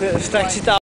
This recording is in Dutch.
Eh, straks zit